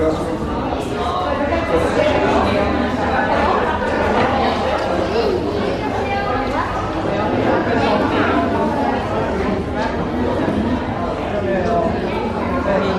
Gracias. 可以